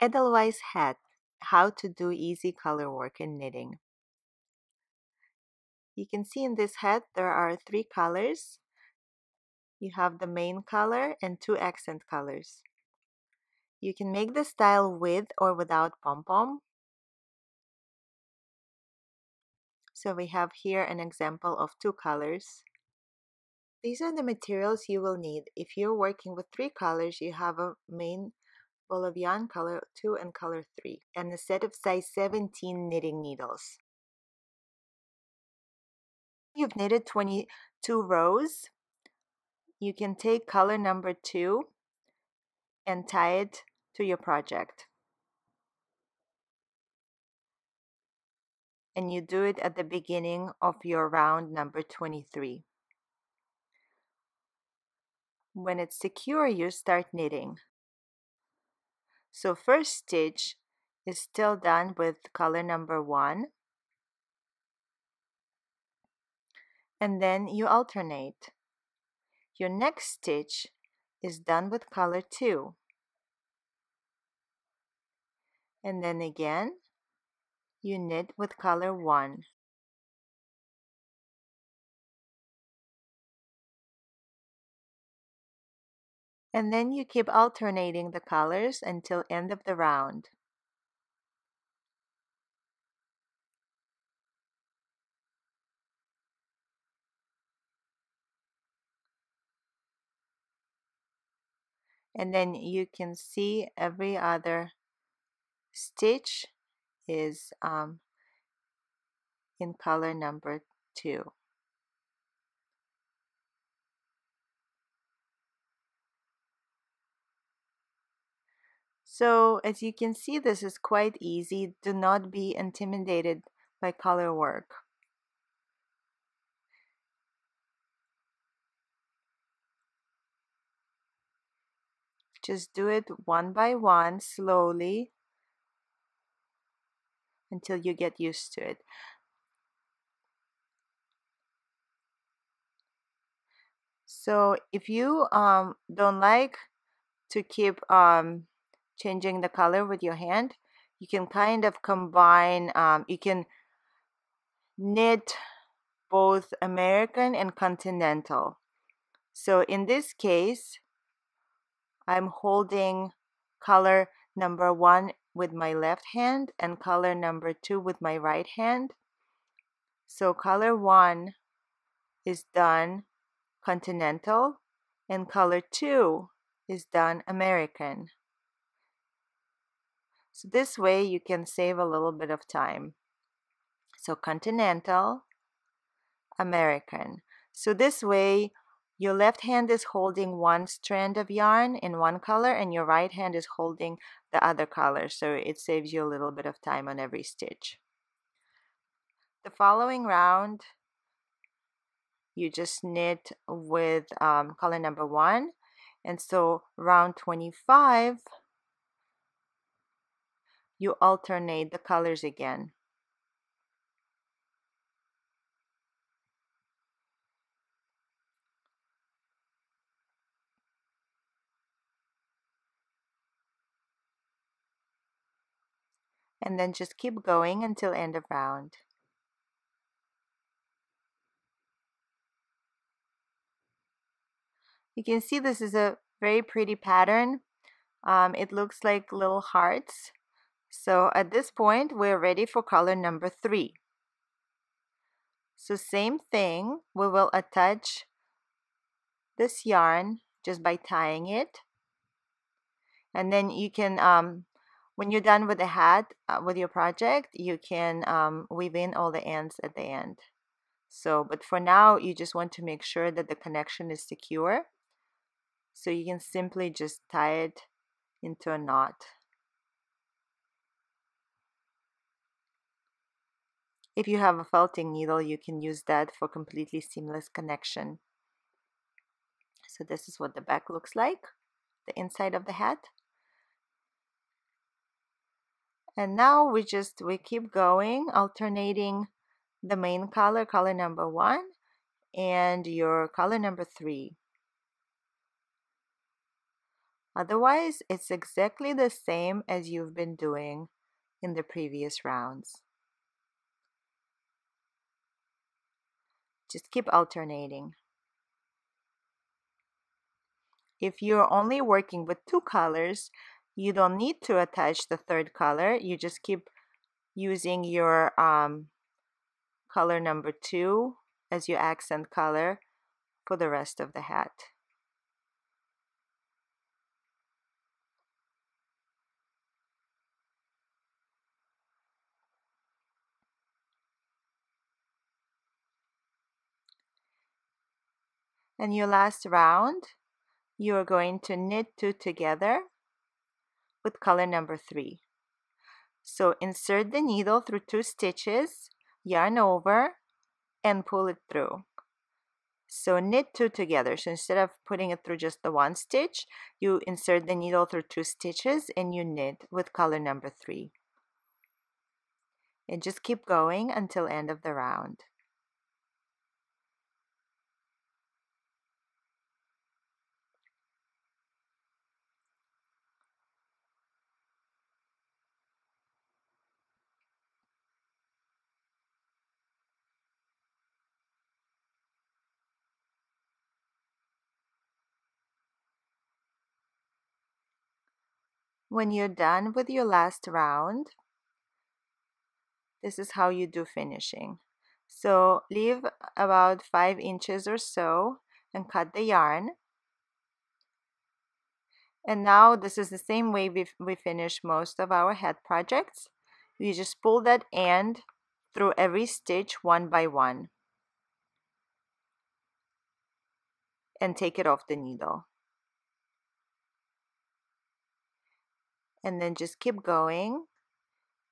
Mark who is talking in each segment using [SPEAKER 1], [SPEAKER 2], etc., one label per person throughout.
[SPEAKER 1] Edelweiss hat, how to do easy color work in knitting. You can see in this hat there are three colors. You have the main color and two accent colors. You can make the style with or without pom-pom. So we have here an example of two colors. These are the materials you will need. If you're working with three colors, you have a main yarn color 2 and color 3 and a set of size 17 knitting needles. You've knitted 22 rows. You can take color number 2 and tie it to your project. And you do it at the beginning of your round number 23. When it's secure, you start knitting. So first stitch is still done with color number one. And then you alternate. Your next stitch is done with color two. And then again, you knit with color one. And then you keep alternating the colors until end of the round. And then you can see every other stitch is um, in color number two. So as you can see, this is quite easy. Do not be intimidated by color work. Just do it one by one, slowly, until you get used to it. So if you um, don't like to keep um, changing the color with your hand you can kind of combine um, you can knit both American and continental. So in this case I'm holding color number one with my left hand and color number two with my right hand. So color one is done continental and color two is done American so this way you can save a little bit of time. So continental, American. So this way your left hand is holding one strand of yarn in one color and your right hand is holding the other color. So it saves you a little bit of time on every stitch. The following round, you just knit with um, color number one. And so round 25, you alternate the colors again. And then just keep going until end of round. You can see this is a very pretty pattern. Um, it looks like little hearts so at this point, we're ready for color number three. So same thing, we will attach this yarn just by tying it. And then you can, um, when you're done with the hat, uh, with your project, you can um, weave in all the ends at the end. So, but for now, you just want to make sure that the connection is secure. So you can simply just tie it into a knot. If you have a felting needle, you can use that for completely seamless connection. So this is what the back looks like, the inside of the hat. And now we just, we keep going, alternating the main color, color number one, and your color number three. Otherwise, it's exactly the same as you've been doing in the previous rounds. Just keep alternating. If you're only working with two colors, you don't need to attach the third color. You just keep using your um, color number two as your accent color for the rest of the hat. And your last round, you are going to knit two together with color number three. So insert the needle through two stitches, yarn over, and pull it through. So knit two together. So instead of putting it through just the one stitch, you insert the needle through two stitches and you knit with color number three. And just keep going until end of the round. When you're done with your last round, this is how you do finishing. So leave about 5 inches or so and cut the yarn. And now this is the same way we, we finish most of our hat projects. You just pull that end through every stitch one by one and take it off the needle. And then just keep going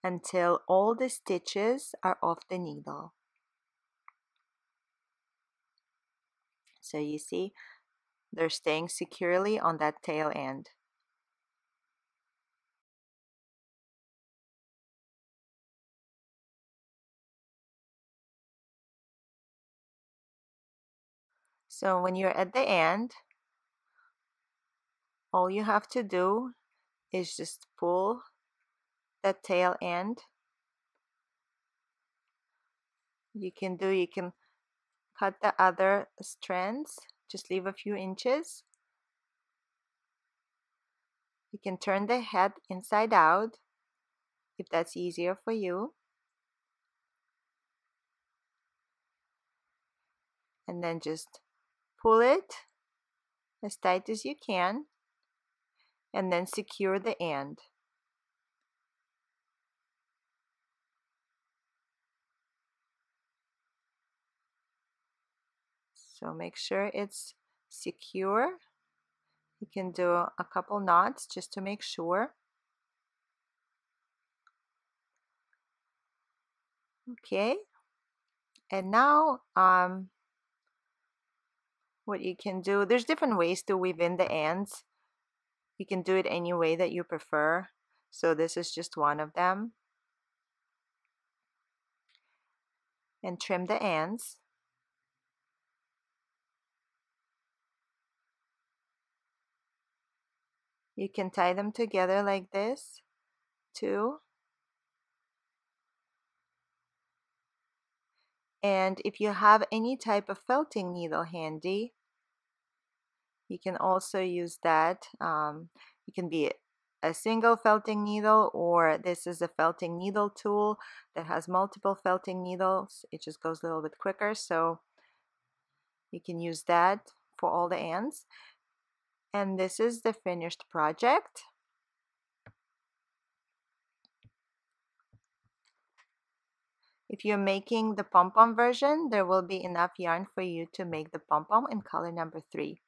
[SPEAKER 1] until all the stitches are off the needle. So you see, they're staying securely on that tail end. So when you're at the end, all you have to do is just pull the tail end. You can do you can cut the other strands just leave a few inches. You can turn the head inside out if that's easier for you. And then just pull it as tight as you can and then secure the end. So make sure it's secure. You can do a couple knots just to make sure. Okay, and now um, what you can do, there's different ways to weave in the ends. You can do it any way that you prefer. So this is just one of them. And trim the ends. You can tie them together like this too. And if you have any type of felting needle handy, you can also use that. Um, it can be a single felting needle or this is a felting needle tool that has multiple felting needles. It just goes a little bit quicker. So you can use that for all the ends. And this is the finished project. If you're making the pom-pom version, there will be enough yarn for you to make the pom-pom in color number three.